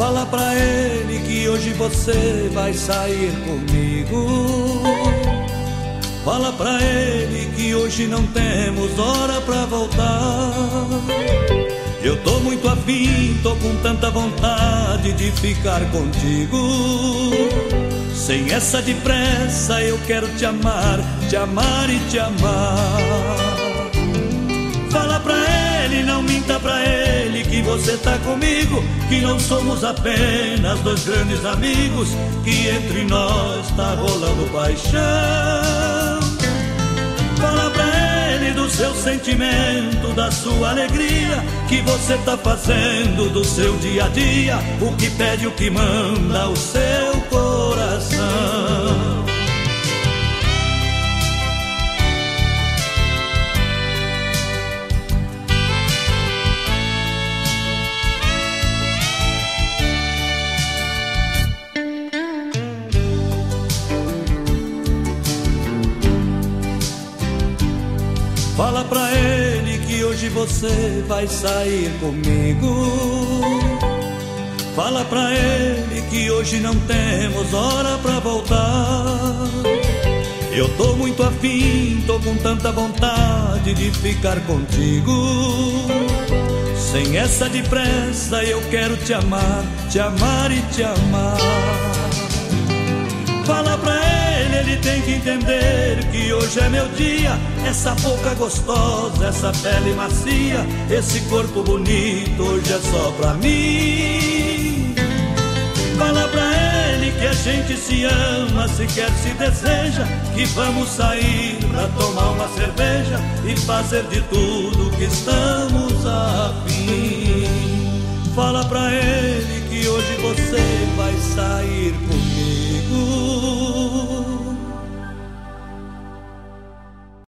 Fala pra ele que hoje você vai sair comigo. Fala pra ele que hoje não temos hora pra voltar. Eu tô muito afim, tô com tanta vontade de ficar contigo. Sem essa depressa eu quero te amar, te amar e te amar. Fala pra ele, não minta pra ele você tá comigo, que não somos apenas dois grandes amigos, que entre nós tá rolando paixão. Fala pra ele do seu sentimento, da sua alegria, que você tá fazendo do seu dia a dia, o que pede, o que manda o seu coração. Fala pra ele que hoje você vai sair comigo. Fala pra ele que hoje não temos hora pra voltar. Eu tô muito afim, tô com tanta vontade de ficar contigo. Sem essa depressa eu quero te amar, te amar e te amar. Fala pra ele, tem que entender que hoje é meu dia. Essa boca gostosa, essa pele macia, esse corpo bonito, hoje é só pra mim. Fala pra ele que a gente se ama, se quer, se deseja. Que vamos sair pra tomar uma cerveja e fazer de tudo que estamos afim. Fala pra ele que hoje você vai sair comigo.